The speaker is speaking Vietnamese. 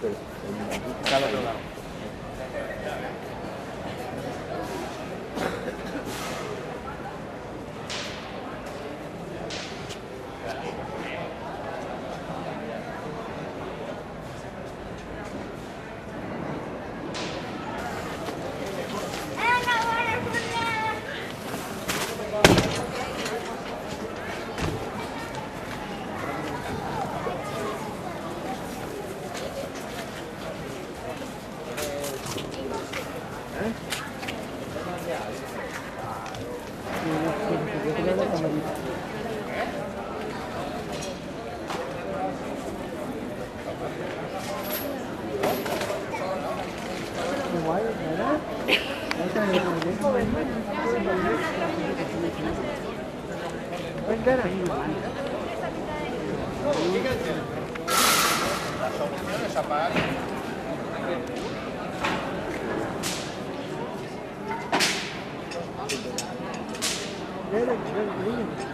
对，卡拉多拉。thế này Đấy là chuyện